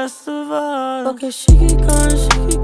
Best of us. Okay, she keep going, she keep